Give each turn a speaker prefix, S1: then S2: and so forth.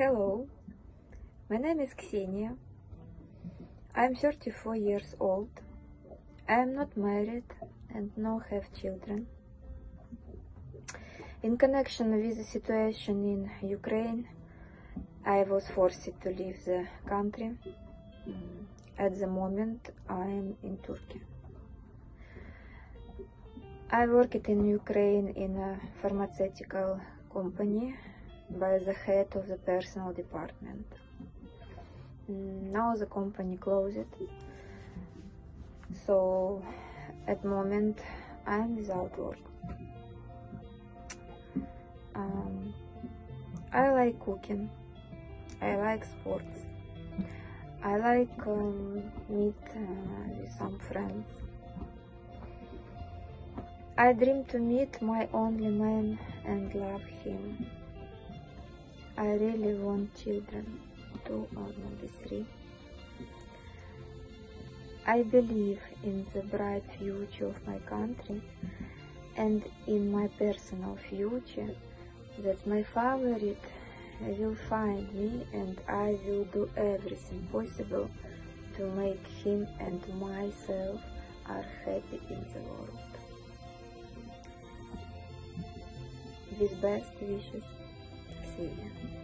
S1: Hello, my name is Ksenia. I'm 34 years old. I am not married and no have children. In connection with the situation in Ukraine, I was forced to leave the country. At the moment, I am in Turkey. I worked in Ukraine in a pharmaceutical company by the head of the personal department. Mm, Now the company closed. So at moment I'm without work. Um, I like cooking. I like sports. I like um, meet uh, with some friends. I dream to meet my only man and love him. I really want children, or maybe three. I believe in the bright future of my country and in my personal future that my favorite will find me and I will do everything possible to make him and myself are happy in the world. With best wishes, 不一。